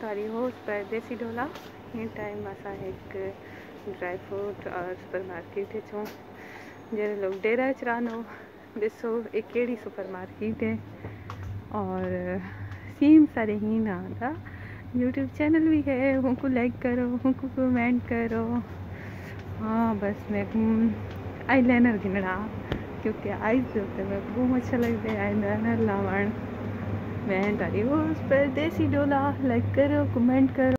तारी हो देसी डोला हिन टाइम असां हिकु ड्राई फ्रूट और सुपर मार्केट चूं जहिड़े लोग डेरा चरानो ॾिसो ये कहिड़ी सुपर मार्केट है और सेम सारे ही ना था। यूट्यूब चैनल भी है, उनको लाइक करो, उनको कमेंट करो। हाँ बस मैं आई लाइनर गिनना क्योंकि आइज़ ऊपर मेरे को बहुत अच्छा लगता है आई लाइनर लावण। मैं तारी उस पर देसी डोला लाइक करो कमेंट करो।